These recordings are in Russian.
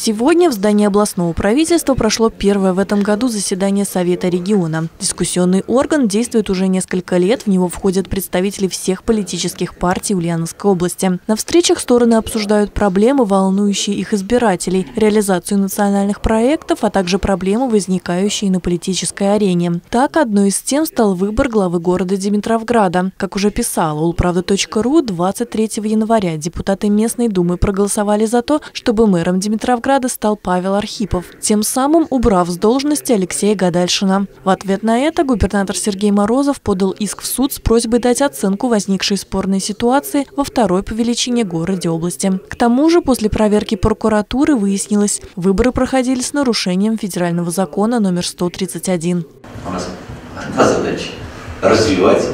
Сегодня в здании областного правительства прошло первое в этом году заседание Совета региона. Дискуссионный орган действует уже несколько лет, в него входят представители всех политических партий Ульяновской области. На встречах стороны обсуждают проблемы, волнующие их избирателей, реализацию национальных проектов, а также проблемы, возникающие на политической арене. Так, одной из тем стал выбор главы города Димитровграда. Как уже писала улправда.ру, 23 января депутаты местной думы проголосовали за то, чтобы мэром Димитровграда стал Павел Архипов, тем самым убрав с должности Алексея Гадальшина. В ответ на это губернатор Сергей Морозов подал иск в суд с просьбой дать оценку возникшей спорной ситуации во второй по величине городе области. К тому же, после проверки прокуратуры выяснилось, выборы проходили с нарушением федерального закона номер 131. У нас одна задача – развивать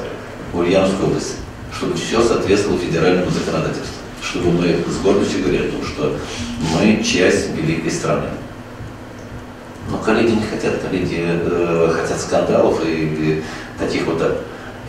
Ульяновскую область, чтобы все соответствовало федеральному законодательству чтобы мы с гордостью говорили о том, что мы часть великой страны. Но коллеги не хотят, коллеги э, хотят скандалов и, и таких вот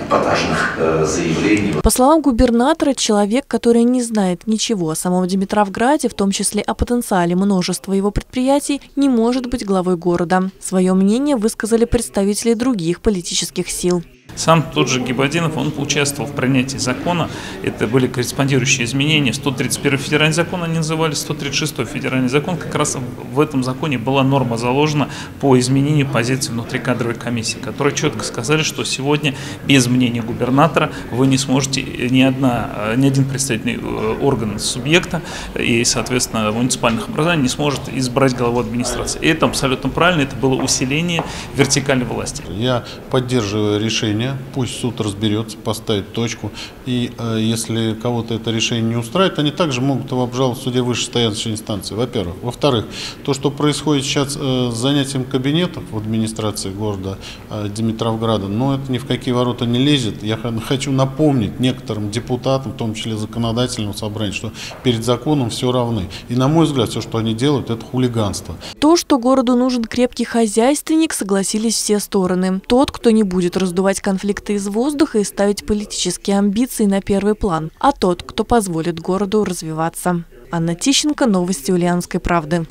эпатажных э, заявлений. По словам губернатора, человек, который не знает ничего о самом Димитровграде, в том числе о потенциале множества его предприятий, не может быть главой города. Свое мнение высказали представители других политических сил. Сам тот же Гибадинов, он участвовал в принятии закона. Это были корреспондирующие изменения. 131 федеральный закон они называли, 136 федеральный закон. Как раз в этом законе была норма заложена по изменению позиции внутрикадровой комиссии, которые четко сказали, что сегодня без мнения губернатора вы не сможете, ни, одна, ни один представительный э, орган субъекта и, соответственно, муниципальных образований не сможет избрать главу администрации. И это абсолютно правильно, это было усиление вертикальной власти. Я поддерживаю решение решение, пусть суд разберется, поставит точку. И э, если кого-то это решение не устраивает, они также могут его обжаловать в суде вышестоящей инстанции, во-первых. Во-вторых, то, что происходит сейчас э, с занятием кабинетов в администрации города э, Димитровграда, ну, это ни в какие ворота не лезет. Я хочу напомнить некоторым депутатам, в том числе законодательного собрания, что перед законом все равны. И, на мой взгляд, все, что они делают, это хулиганство. То, что городу нужен крепкий хозяйственник, согласились все стороны. Тот, кто не будет раздувать конфликт конфликты из воздуха и ставить политические амбиции на первый план, а тот, кто позволит городу развиваться. Анна Тищенко, Новости Ульяновской правды.